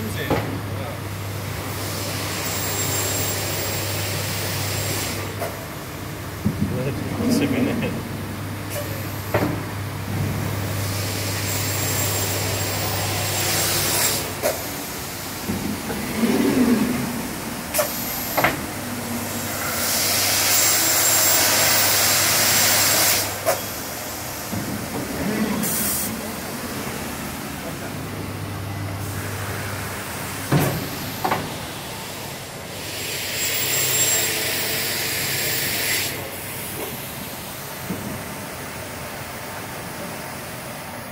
names in. Good. What's in head